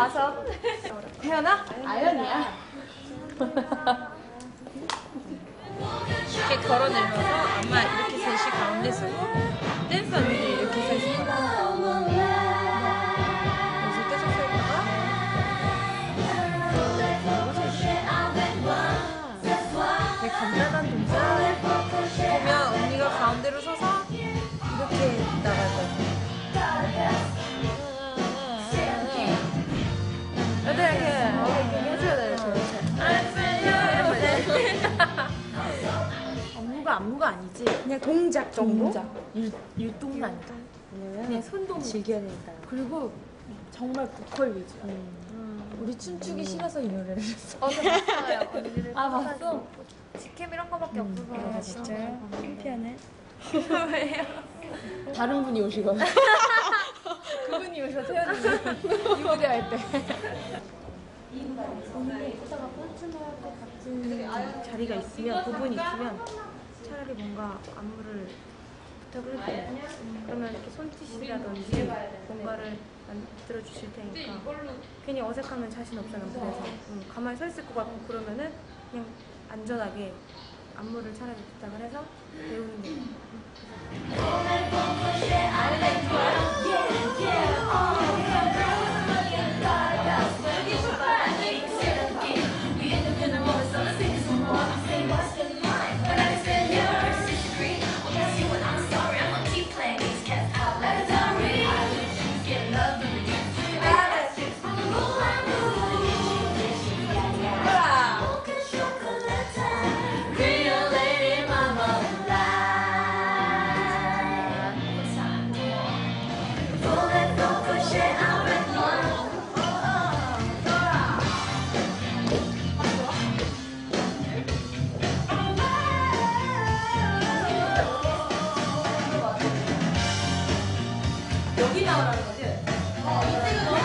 봐서. 태연아? 아연이야. 이렇게 걸어내면서 아마 이렇게 셋이 가운데 서고 댄서 언니들이 이렇게 서 있을 거야. 여기서 계속 서 있다가 되게 간단한 동작 보면 언니가 가운데로 서서 이렇게 거 이렇게 이렇게 해줘야 돼. 이렇게. 안무가 안무가 아니지. 그냥 동작 정도? 동작. 율, 율동은 아니다. 그냥 손동 즐겨야 되니까요. 그리고 정말 보컬 위주야. 우리 춤추기 싫어서 이 노래를 했어. 어, 봤어요. 언니들 아, 봤어? 직캠 이런 거밖에 없어서. 아, 진짜요? 창피하네. 다른 분이 오시거든. 그분이 오셔 태연이 이 무대 할 때. 자리가 있으면 부분이 있으면 차라리 뭔가 안무를 부탁을 해줘요. 그러면 이렇게 손짓이라든지 뭔가를 만들어 주실 테니까 괜히 어색하면 자신 없잖아 무대에서 음, 가만히 서 있을 것 같고 그러면은 그냥 안전하게 안무를 차라리 부탁을 해서 배우는 게 見たことあるので。